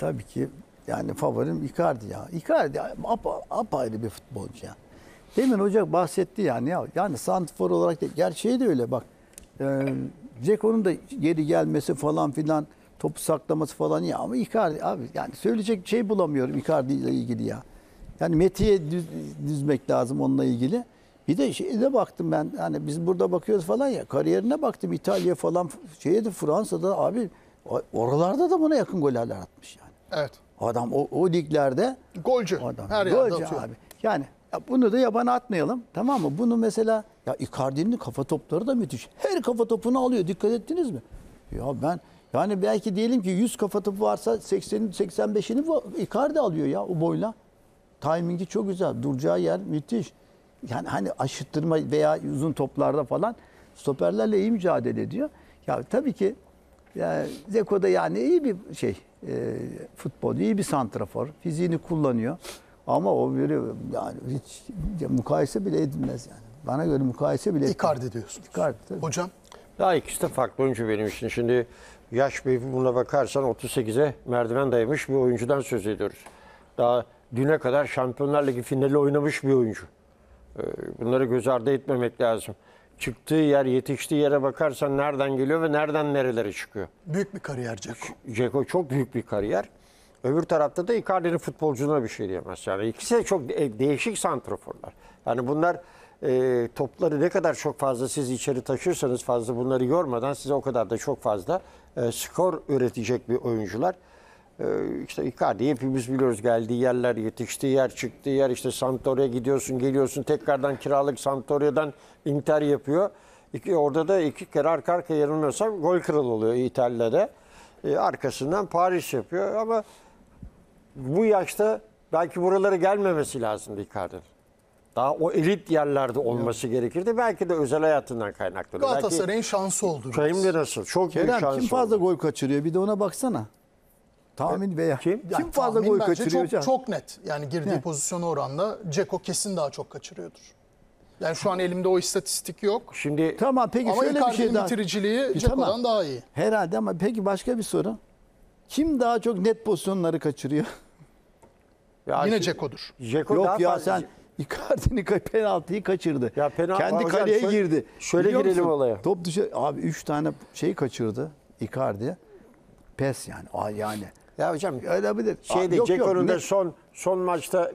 tabii ki yani favorim Icardi ya. Icardi apa, apayrı bir futbolcu ya. Demin hoca bahsetti yani ya. Yani santrfor olarak da gerçeği de öyle bak. E, da geri gelmesi falan filan topu saklaması falan ya ama Icardi abi yani söyleyecek şey bulamıyorum Icardi ile ilgili ya. Yani Meti'ye düz, düzmek lazım onunla ilgili. Bir de şeyde baktım ben hani biz burada bakıyoruz falan ya kariyerine baktım İtalya falan şeye de Fransa'da abi oralarda da buna yakın goller atmış yani. Evet. Adam o, o liglerde Golcü. adam Her yerde golcü atıyor. abi. Yani ya bunu da yabana atmayalım. Tamam mı? Bunu mesela ya Icardi'nin kafa topları da müthiş. Her kafa topunu alıyor. Dikkat ettiniz mi? Ya ben yani belki diyelim ki 100 kafa topu varsa 80'in 85'ini bu Icardi alıyor ya o boyla. Timingi çok güzel. Duracağı yer müthiş. Yani hani aşıttırma veya uzun toplarda falan stoperlerle iyi mücadele ediyor. Ya tabii ki yani Zeko da yani iyi bir şey e, futbol, iyi bir santrafor. Fiziğini kullanıyor. Ama o biri yani hiç mukayese bile edilmez yani. Bana göre mukayese bile Icardi diyorsun. Icardi tabii. Hocam Ya ikisi de farklı oyuncu benim için. Şimdi yaş buna bakarsan 38'e merdiven dayamış bir oyuncudan söz ediyoruz. Daha düne kadar Şampiyonlar Ligi finali oynamış bir oyuncu. Ee, Bunları göz ardı etmemek lazım. Çıktığı yer, yetiştiği yere bakarsan nereden geliyor ve nereden nerelere çıkıyor. büyük bir kariyer Ceko. Ceko çok büyük bir kariyer. Öbür tarafta da Icardi'nin futbolculuğuna bir şey diyemez. Yani ikisi de çok de- değişik santraforlar. Yani bunlar e, topları ne kadar çok fazla siz içeri taşırsanız fazla bunları yormadan size o kadar da çok fazla e, skor üretecek bir oyuncular. E, işte Icardi hepimiz biliyoruz geldiği yerler, yetiştiği yer, çıktığı yer. işte Sampdoria'ya gidiyorsun, geliyorsun tekrardan kiralık Sampdoria'dan Inter yapıyor. İki, orada da iki kere arka arkaya yanılmıyorsam gol kralı oluyor İtalya'da. E, arkasından Paris yapıyor ama bu yaşta belki buralara gelmemesi lazımdı Icardi'nin. Daha o elit yerlerde olması gerekirdi. Belki de özel hayatından kaynaklı. Galatasaray'ın şansı oldu. De nasıl? Çok büyük Kerem şans kim fazla oldu. gol kaçırıyor? Bir de ona baksana. Tahmin veya Kim? kim, Yani fazla gol kaçırıyor çok, hocam? Çok net. Yani girdiği Ne? pozisyona oranla Ceko kesin daha çok kaçırıyordur. Yani şu an elimde o istatistik yok. Şimdi Tamam peki Ama şöyle bir şey daha. bitiriciliği Ceko'dan tamam. daha iyi. Herhalde ama peki başka bir soru. Kim daha çok net pozisyonları kaçırıyor? ya Yine Ceko'dur. Daha Yok ya fazla- sen Icardi'nin penaltıyı kaçırdı. Ya penaltı- Kendi Hocam kaleye şöyle- girdi. şöyle Biliyor girelim musun? olaya. Top dışı abi 3 tane şey kaçırdı Icardi. Pes yani. Aa, yani. Ya hocam Öyle bir de şeyde yok, Ceko'nun da son son maçta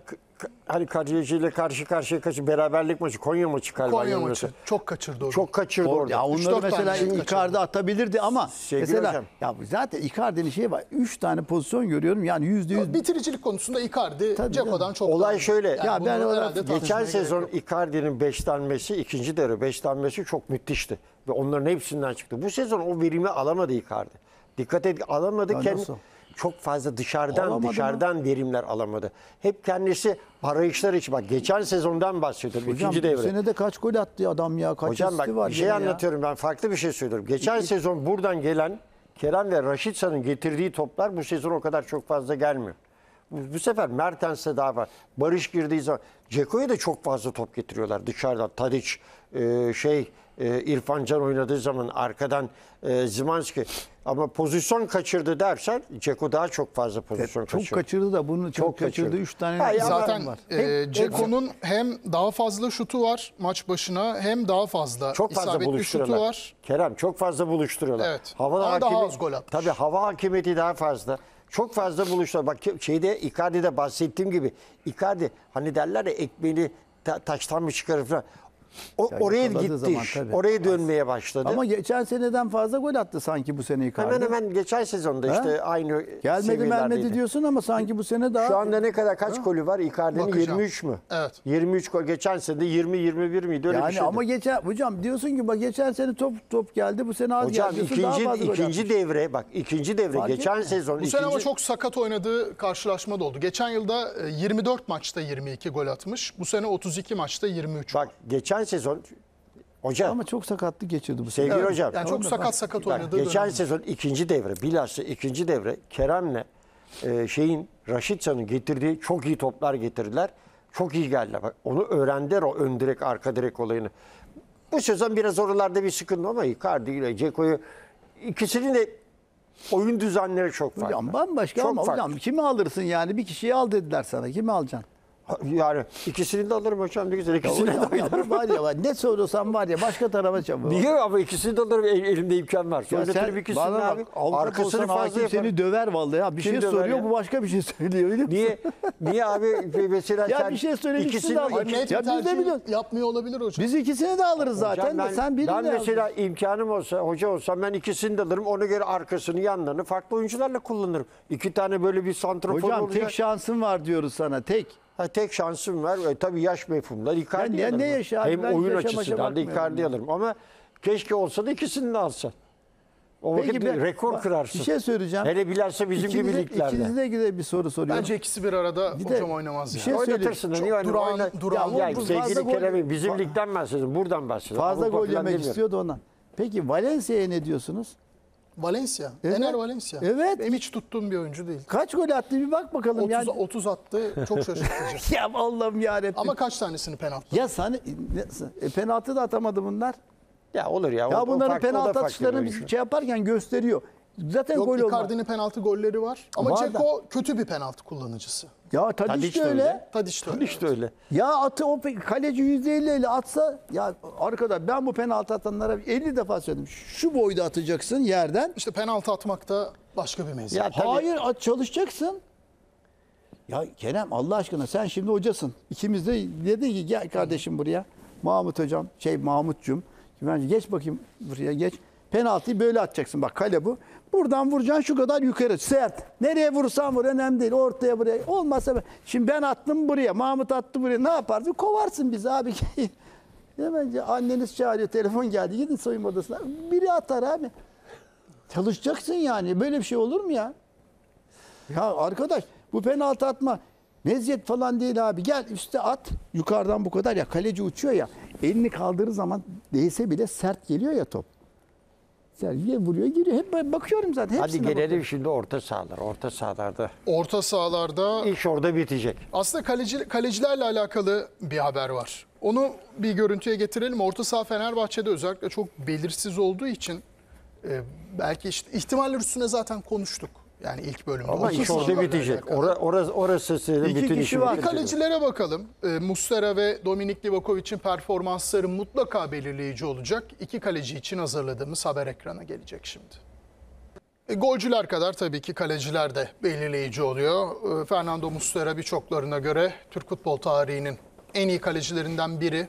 hani kaleciyle karşı karşıya kaçı beraberlik maçı Konya maçı galiba Konya maçı. Çok kaçırdı orada. Çok kaçırdı Or- orada. ya onları mesela kaçırdı. Icardi atabilirdi ama Sevgili mesela hocam. ya zaten Icardi'nin şeyi var. 3 tane pozisyon görüyorum. Yani %100 Bitiricilik konusunda Icardi Ceko'dan çok Olay daha şöyle. Yani Ya ben olarak Geçen sezon. Icardi'nin beşlenmesi, ikinci devre beşlenmesi çok müthişti. Ve onların hepsinden çıktı. Bu sezon o verimi alamadı Icardi. Dikkat et alamadı. Kendi, nasıl? Çok fazla dışarıdan Alamadı mı? dışarıdan verimler alamadı. Hep kendisi arayışlar için. Bak geçen sezondan bahsediyorum. Hocam ikinci bu devre. sene de kaç gol attı adam ya? Kaç Hocam bak var bir şey ya? anlatıyorum ben farklı bir şey söylüyorum. Geçen sezon buradan gelen Kerem ve Raşitsa'nın getirdiği toplar bu sezon o kadar çok fazla gelmiyor. Bu, sefer Mertens'e daha var. Barış girdiği zaman Ceko'ya da çok fazla top getiriyorlar dışarıdan. Tadic, e, şey e, İrfan Can oynadığı zaman arkadan e, Zimanski. Ama pozisyon kaçırdı dersen Ceko daha çok fazla pozisyon Çok kaçırdı. kaçırdı da bunu çok, Çok kaçırdı. kaçırdı. 3 tane Ha, Zaten var. e, Ceko'nun hem daha fazla şutu var maç başına hem daha fazla Çok fazla isabetli şutu buluşturuyorlar. var. Kerem çok fazla buluşturuyorlar. Evet. Hava Ama daha hakimi- az gol atmış. Tabii hava hakimiyeti daha fazla. Çok fazla buluştular. Bak şeyde Icardi'de bahsettiğim gibi Icardi hani derler ya ekmeğini ta- taştan mı çıkarır falan. O, Ya oraya gitti zaman iş. tabii. Oraya dönmeye başladı. Ama geçen seneden fazla gol attı sanki bu sene Icardi. hemen hemen geçen sezonda Ha? işte aynı Gelmedi melmedi diyorsun ama sanki bu sene daha... Şu anda ne kadar kaç golü var? Icardi'nin Bakacağım. 23 mü? Evet. 23 gol. Geçen sene de 20 21 miydi? Öyle yani bir şeydi. ama geçen hocam diyorsun ki bak geçen sene top top geldi bu sene az Hocam geldi daha ikinci fazla gol ikinci devre bak ikinci devre Fark geçen etmiyor. sezon Bu ikinci sene ama çok sakat oynadığı karşılaşma da oldu. Geçen yılda e, 24 maçta 22 gol atmış. Bu sene 32 maçta 23. Bak geçen sezon hocam Ama çok sakatlık geçirdi bu sene. sevgili Evet, hocam. Yani çok sakat sakat Bak, oynadığı geçen dönem. sezon ikinci devre bilhassa ikinci devre Kerem'le e, şeyin Raşitsa'nın getirdiği çok iyi toplar getirdiler. Çok iyi geldiler. Bak, onu öğrendiler o ön direk arka direk olayını. Bu sezon biraz oralarda bir sıkıntı ama Icardi ile Ceko'yu ikisini de Oyun düzenleri çok farklı. Hocam bambaşka Çok ama farklı. hocam kimi alırsın yani? Bir kişiyi al dediler sana. Kimi alacaksın? Yani ikisini de alırım hocam ne güzel. İkisini de hocam bu var ya var. Ne soruyorsan var ya başka tarafa çabuk. Niye ama ikisini de alırım El- elimde imkan var. Ya sen ikisini bana abi. bak Arkasını fazla yaparım. seni döver vallahi. Ya. Bir Kim şey soruyor ya? bu başka bir şey söylüyor. biliyor musun? Niye niye abi mesela Ya sen bir şey söylemişsin ikisini de de net Ya biz de biliyoruz. yapmıyor olabilir hocam. Biz ikisini de alırız zaten Hocam de ben, sen birini ben de mesela imkanım olsa hoca olsam ben ikisini de alırım. Ona göre arkasını yanlarını farklı oyuncularla kullanırım. İki tane böyle bir santrafor Hocam olacak. tek şansın var diyoruz sana tek. Ha, tek şansım var. E, tabii yaş mefhumlar. Icardi Ya ne- alırım. ne yaşı abi? Hem Ben oyun yaşa açısından da Icardi ya. alırım. Ama keşke olsa da ikisini de alsa. O vakit ben- rekor bak, kırarsın. Bir şey söyleyeceğim. Hele bilhassa bizim gibi İkinize- liglerde. İkinize de bir soru soruyorum. Bence ikisi bir arada Bir de hocam oynamaz bir ya. şey Oynatırsın Çok niye oynamaz? durağan- Oyna- durağan Ya, bu sevgili Kerem'im bizim ligden bahsediyorum. Buradan bahsediyorum. Fazla Avrupa gol yemek demiyorum. istiyordu ondan. Peki Valencia'ya ne diyorsunuz? Valencia. Evet. Ener Valencia. Evet. Benim hiç tuttuğum bir oyuncu değil. Kaç gol attı bir bak bakalım 30, yani. 30 attı. Çok şaşırtıcı. Ya Allah'ım yarabbim. Ama kaç tanesini penaltı? Ya sana ne- e, penaltı da atamadı bunlar. Ya olur ya. Ya o- bunların o penaltı farklı bir atışlarını biz şey yaparken gösteriyor. Zaten Yok gol olmaz. Icardi'nin penaltı golleri var. Ama Var da. Ceko kötü bir penaltı kullanıcısı. Ya Tadiç Tadiç de de öyle. öyle. Tadiç de öyle. İşte öyle. Ya atı o kaleci %50 ile atsa ya arkadaş ben bu penaltı atanlara 50 defa söyledim. Şu boyda atacaksın yerden. İşte penaltı atmak da başka bir meziyet. Ya tabii- Hayır at çalışacaksın. Ya Kerem Allah aşkına sen şimdi hocasın. İkimiz de dedin ki gel kardeşim buraya. Mahmut hocam şey Mahmutcum. Bence geç bakayım buraya geç. Penaltıyı böyle atacaksın bak kale bu. Buradan vuracaksın şu kadar yukarı sert. Nereye vursan vur önemli değil. Ortaya buraya. Olmazsa ben- şimdi ben attım buraya. Mahmut attı buraya. Ne yaparsın? Kovarsın bizi abi. Hemen anneniz çağırıyor. Telefon geldi. Gidin soyunma odasına. Biri atar abi. Çalışacaksın yani. Böyle bir şey olur mu ya? Ya arkadaş bu penaltı atma meziyet falan değil abi. Gel üstte at. Yukarıdan bu kadar ya kaleci uçuyor ya. Elini kaldırır zaman değse bile sert geliyor ya top. Sergiye vuruyor giriyor. Hep ben bakıyorum zaten. Hadi Hepsine gelelim bakıyorum. şimdi orta sahalar. Orta sahalarda. Orta sahalarda İş orada bitecek. aslında kaleci, kalecilerle alakalı bir haber var. Onu bir görüntüye getirelim. Orta saha Fenerbahçe'de özellikle çok belirsiz olduğu için e, belki işte ihtimaller üstüne zaten konuştuk. Yani ilk bölümde. Ama iş orada bitecek. Ora, orası, orası senin İki bütün kişi işin. var. Kalecilere bakalım. E, Mustera ve Dominik Livakovic'in performansları mutlaka belirleyici olacak. İki kaleci için hazırladığımız haber ekrana gelecek şimdi. E, golcüler kadar tabii ki kaleciler de belirleyici oluyor. E, Fernando Muslera birçoklarına göre Türk futbol tarihinin en iyi kalecilerinden biri.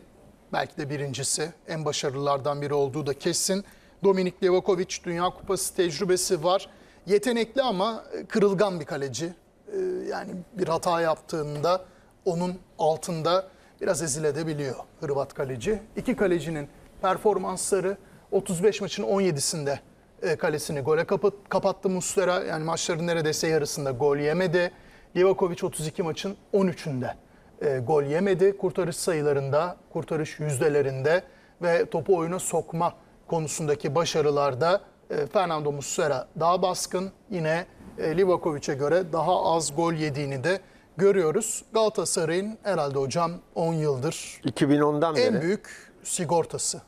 Belki de birincisi. En başarılılardan biri olduğu da kesin. Dominik Livakovic Dünya Kupası tecrübesi var. Yetenekli ama e, kırılgan bir kaleci. E, Yani bir hata yaptığında onun altında biraz ezilebiliyor Hırvat kaleci. İki kalecinin performansları 35 maçın 17'sinde e, kalesini gole kapat, kapattı Muslera. Yani maçların neredeyse yarısında gol yemedi. Livakovic 32 maçın 13'ünde e, gol yemedi. Kurtarış sayılarında, kurtarış yüzdelerinde ve topu oyuna sokma konusundaki başarılarda e, Fernando Muslera daha baskın. Yine e, Livakovic'e göre daha az gol yediğini de görüyoruz. Galatasaray'ın herhalde hocam 10 yıldır 2010'dan beri. en büyük sigortası.